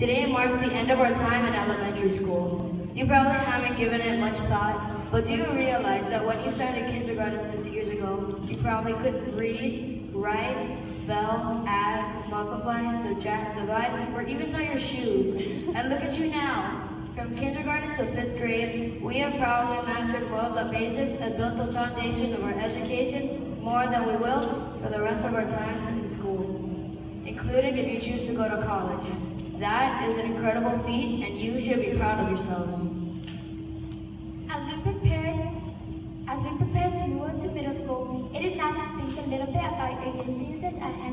Today marks the end of our time in elementary school. You probably haven't given it much thought, but do you realize that when you started kindergarten six years ago, you probably couldn't read, write, spell, add, multiply, subtract, divide, or even tie your shoes? And look at you now. From kindergarten to fifth grade, we have probably mastered more of the basics and built the foundation of our education more than we will for the rest of our times in school, including if you choose to go to college. That is an incredible feat, and you should be proud of yourselves. As we prepare, as we prepare to move on to middle school, it is natural to think a little bit about your experiences and